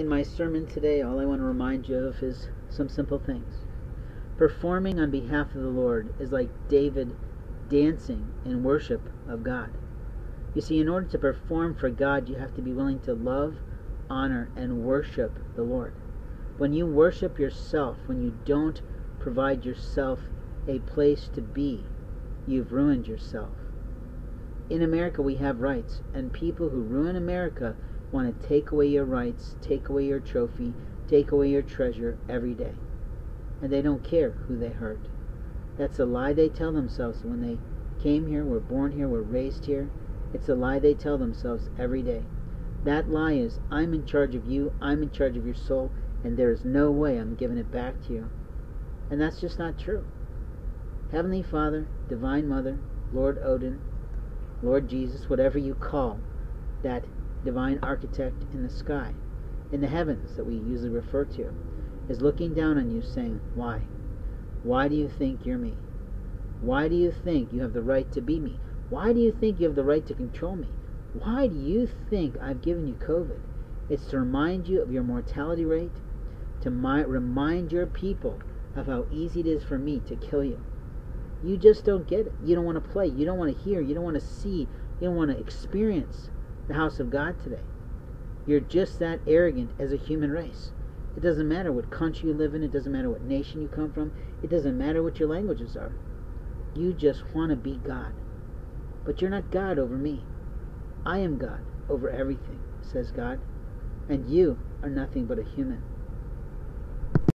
In my sermon today, all I want to remind you of is some simple things. Performing on behalf of the Lord is like David dancing in worship of God. You see, in order to perform for God, you have to be willing to love, honor, and worship the Lord. When you worship yourself, when you don't provide yourself a place to be, you've ruined yourself. In America, we have rights, and people who ruin America want to take away your rights, take away your trophy, take away your treasure every day. And they don't care who they hurt. That's a lie they tell themselves when they came here, were born here, were raised here. It's a lie they tell themselves every day. That lie is, I'm in charge of you, I'm in charge of your soul, and there is no way I'm giving it back to you. And that's just not true. Heavenly Father, Divine Mother, Lord Odin, Lord Jesus, whatever you call that divine architect in the sky, in the heavens that we usually refer to, is looking down on you saying, Why? Why do you think you're me? Why do you think you have the right to be me? Why do you think you have the right to control me? Why do you think I've given you COVID? It's to remind you of your mortality rate, to my, remind your people of how easy it is for me to kill you. You just don't get it. You don't want to play. You don't want to hear. You don't want to see. You don't want to experience the house of God today. You're just that arrogant as a human race. It doesn't matter what country you live in. It doesn't matter what nation you come from. It doesn't matter what your languages are. You just want to be God. But you're not God over me. I am God over everything, says God. And you are nothing but a human.